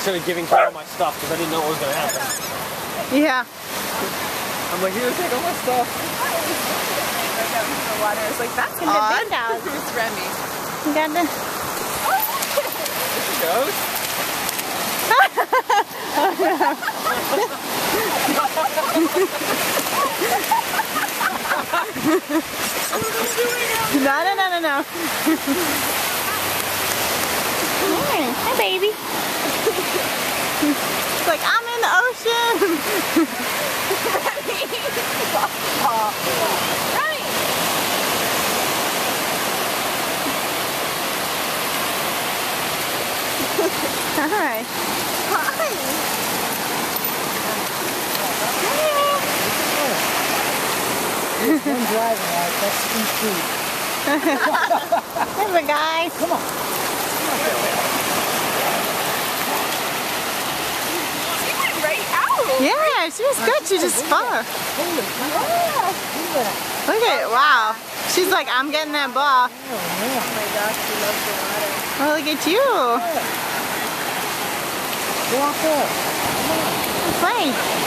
started giving Carol my stuff because I didn't know what was going to happen. Yeah. I'm like, here, take all my stuff. Right out into the water. I was like, that's In the odd. big house. Who's Remy? You got the... There she goes. No, no, no, no, no. Hi, hi, baby. It's like, I'm in the ocean. Remy! Hi. There's one driving out. That's too. There's a guy. Yeah, she was good. She just fell. Look at that. Look at it. Wow. She's like, I'm getting that ball. Oh. Oh my gosh, she loves the water. Oh, look at you. Go out there. Playing.